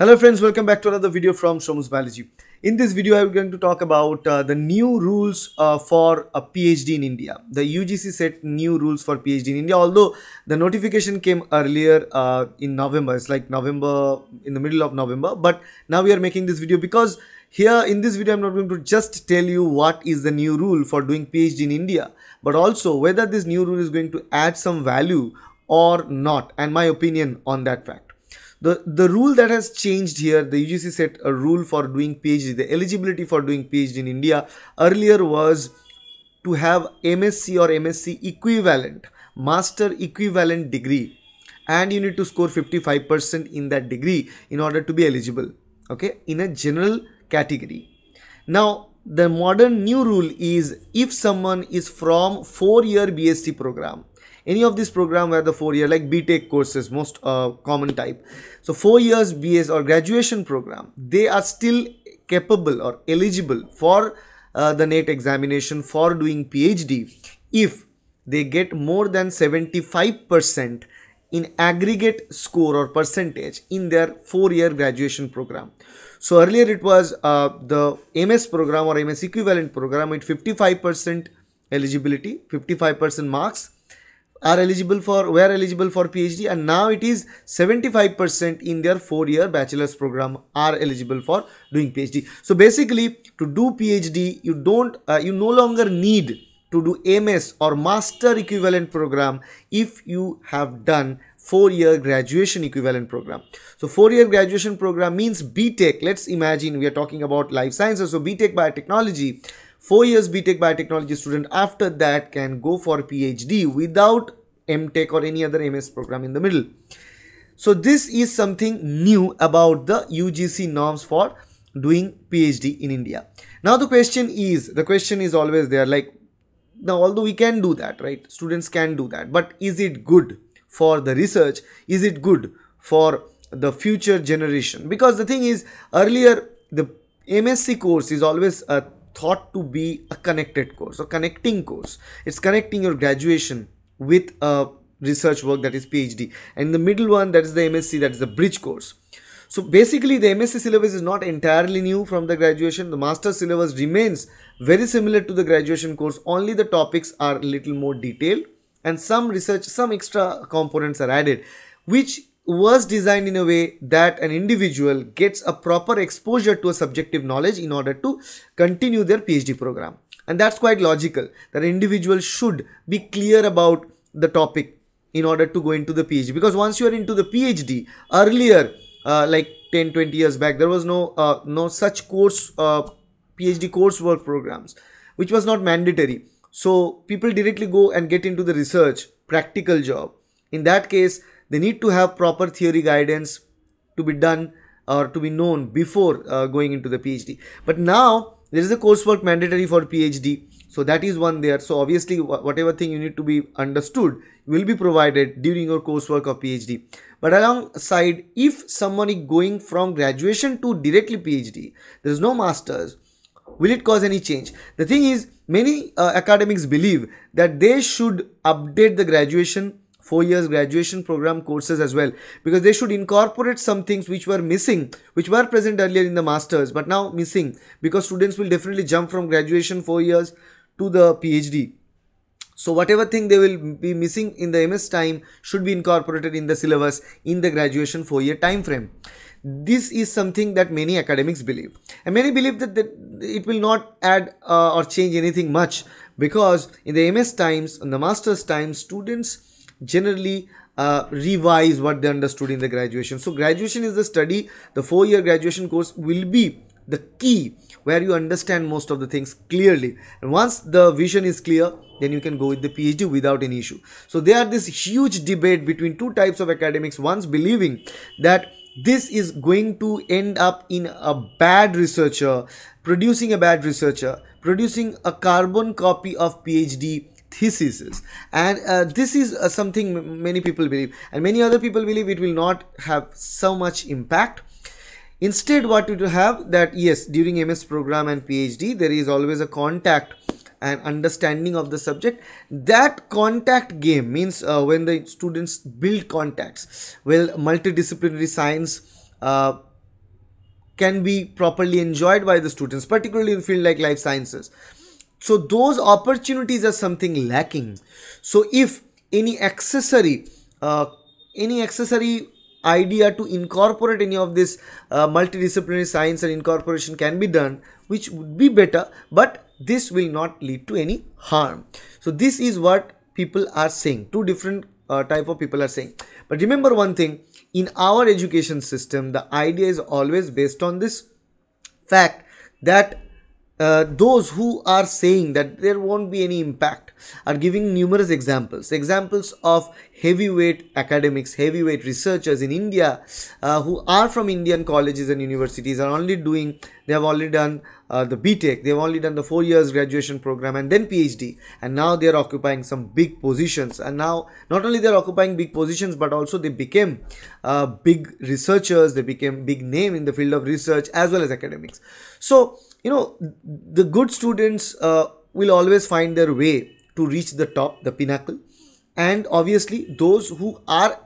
Hello friends, welcome back to another video from Shomu's Biology. In this video, I'm going to talk about uh, the new rules uh, for a PhD in India. The UGC set new rules for PhD in India, although the notification came earlier uh, in November. It's like November, in the middle of November. But now we are making this video because here in this video, I'm not going to just tell you what is the new rule for doing PhD in India, but also whether this new rule is going to add some value or not and my opinion on that fact the the rule that has changed here the ugc set a rule for doing phd the eligibility for doing phd in india earlier was to have msc or msc equivalent master equivalent degree and you need to score 55% in that degree in order to be eligible okay in a general category. Now the modern new rule is if someone is from 4 year bsc program any of these program where the four year like btech courses most uh, common type. So four years bs or graduation program they are still capable or eligible for uh, the NET examination for doing phd if they get more than 75% in aggregate score or percentage in their four year graduation program. So earlier it was uh, the ms program or ms equivalent program with 55% eligibility 55% marks are eligible for were eligible for phd and now it is 75% in their four year bachelor's program are eligible for doing phd so basically to do phd you don't uh, you no longer need to do ms or master equivalent program if you have done four year graduation equivalent program. So four year graduation program means btech let's imagine we are talking about life sciences. So btech biotechnology 4 years BTech biotechnology student after that can go for PhD without MTech or any other MS program in the middle. So this is something new about the UGC norms for doing PhD in India. Now the question is, the question is always there like, now although we can do that, right? Students can do that, but is it good for the research? Is it good for the future generation? Because the thing is, earlier the MSc course is always a thought to be a connected course or connecting course. It's connecting your graduation with a research work that is PhD. And the middle one, that is the MSc, that is the bridge course. So basically the MSc syllabus is not entirely new from the graduation. The master syllabus remains very similar to the graduation course. Only the topics are a little more detailed and some research, some extra components are added, which was designed in a way that an individual gets a proper exposure to a subjective knowledge in order to continue their PhD program. And that's quite logical that an individual should be clear about the topic in order to go into the PhD. Because once you are into the PhD, earlier, uh, like 10, 20 years back, there was no, uh, no such course, uh, PhD coursework programs, which was not mandatory. So people directly go and get into the research, practical job. In that case, they need to have proper theory guidance to be done or to be known before uh, going into the PhD. But now there is a coursework mandatory for PhD. So that is one there. So obviously whatever thing you need to be understood will be provided during your coursework of PhD. But alongside, if someone is going from graduation to directly PhD, there is no masters, will it cause any change? The thing is, many uh, academics believe that they should update the graduation four years graduation program courses as well. Because they should incorporate some things which were missing which were present earlier in the masters but now missing because students will definitely jump from graduation four years to the phd so whatever thing they will be missing in the ms time should be incorporated in the syllabus in the graduation four year time frame. This is something that many academics believe. And many believe that, that it will not add uh, or change anything much because in the ms times in the masters times students generally uh, revise what they understood in the graduation. So graduation is the study, the four-year graduation course will be the key where you understand most of the things clearly. And once the vision is clear, then you can go with the PhD without any issue. So there are this huge debate between two types of academics. One's believing that this is going to end up in a bad researcher, producing a bad researcher, producing a carbon copy of PhD theses. And uh, this is uh, something many people believe and many other people believe it will not have so much impact. Instead what will have that yes during ms program and phd there is always a contact and understanding of the subject. That contact game means uh, when the students build contacts well multidisciplinary science uh, can be properly enjoyed by the students, particularly in field like life sciences. So those opportunities are something lacking. So if any accessory, uh, any accessory idea to incorporate any of this uh, multidisciplinary science and incorporation can be done, which would be better, but this will not lead to any harm. So this is what people are saying. Two different uh, type of people are saying. But remember one thing, in our education system, the idea is always based on this fact that uh, those who are saying that there won't be any impact are giving numerous examples. Examples of heavyweight academics heavyweight researchers in india uh, who are from indian colleges and universities are only doing they have already done uh, the btech they've only done the four years graduation program and then phd and now they are occupying some big positions. And now not only they're occupying big positions but also they became uh, big researchers they became big name in the field of research as well as academics. So you know the good students uh, will always find their way to reach the top the pinnacle. And obviously those who are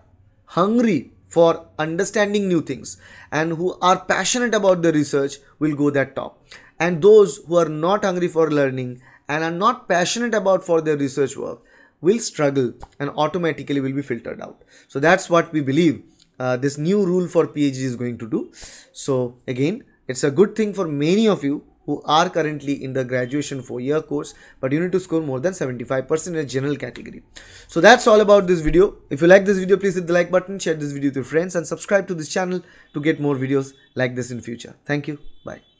hungry for understanding new things and who are passionate about the research will go that top. And those who are not hungry for learning and are not passionate about for their research work will struggle and automatically will be filtered out. So that's what we believe uh, this new rule for phd is going to do. So again it's a good thing for many of you who are currently in the graduation four year course but you need to score more than 75% in a general category. So that's all about this video. If you like this video please hit the like button share this video with your friends and subscribe to this channel to get more videos like this in future. Thank you. Bye